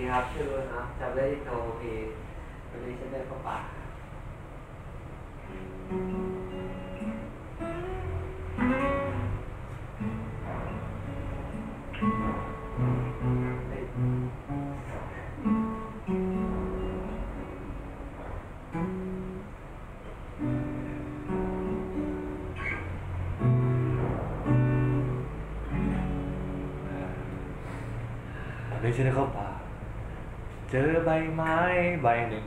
ดีครับชื่อนครับจำได้โทรพีวันนี้ฉันได้เข้าป่าเฮ้ยวันนี้ฉันได้เข้าป่า เจอใบไม้ใบหนึ่ง